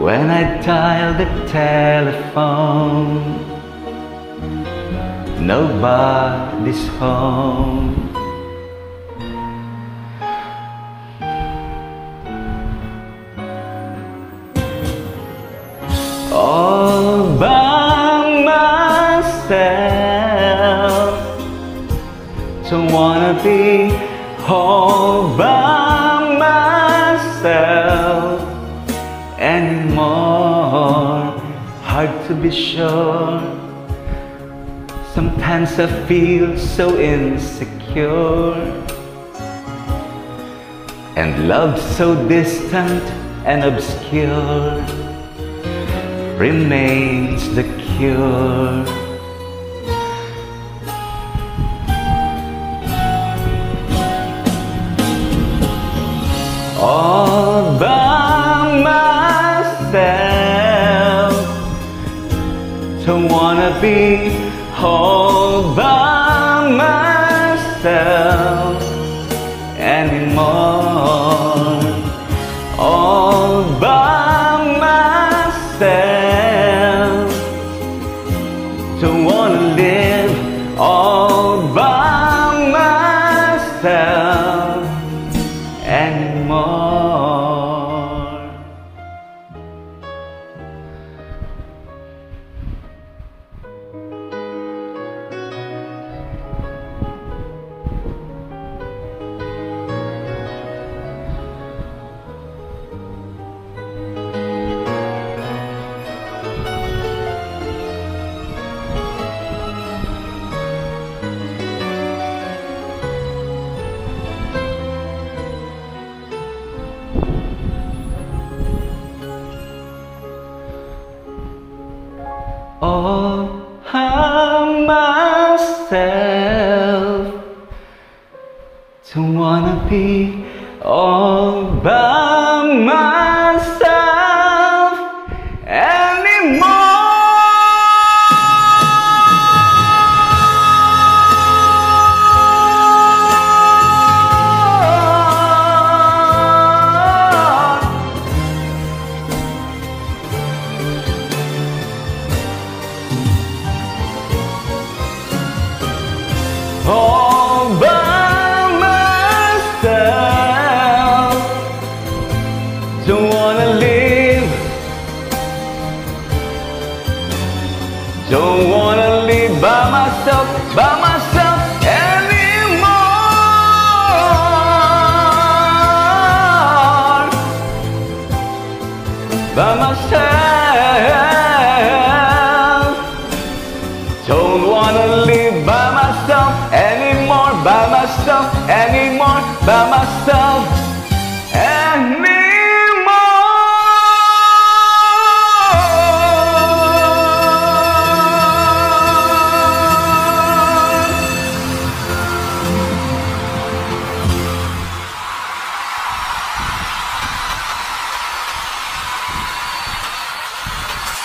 When I dial the telephone, nobody's home. All by myself, don't wanna be all by myself anymore. Hard to be sure. Sometimes I feel so insecure. And love so distant and obscure remains the cure. All don't be all by myself anymore. All by myself, don't wanna live all by myself by myself anymore. all Don't wanna live by myself, by myself anymore. By myself. Don't wanna live by myself anymore, by myself anymore, by myself